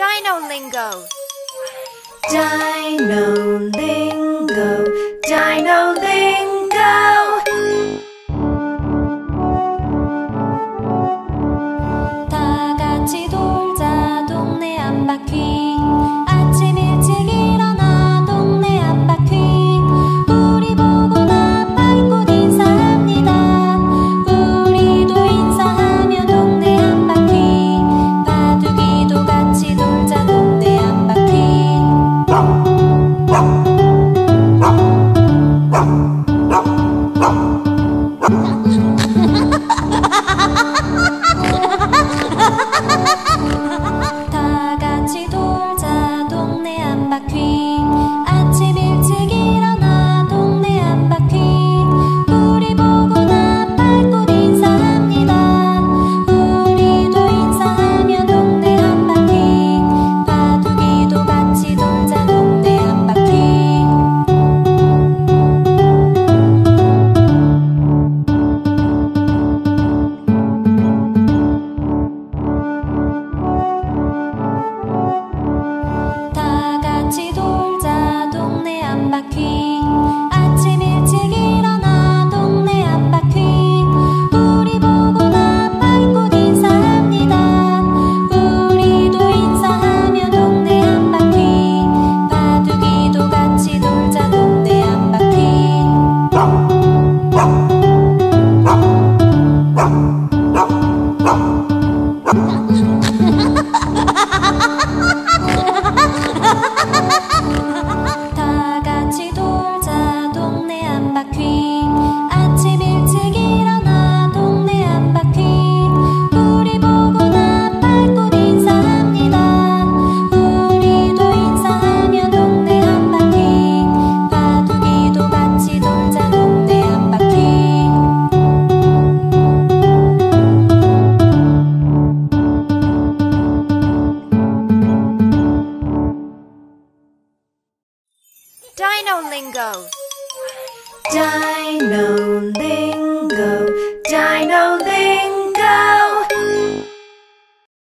Dino Lingo. Dino Lingo. like 바퀴 아침 Dino Lingo Dino Ling.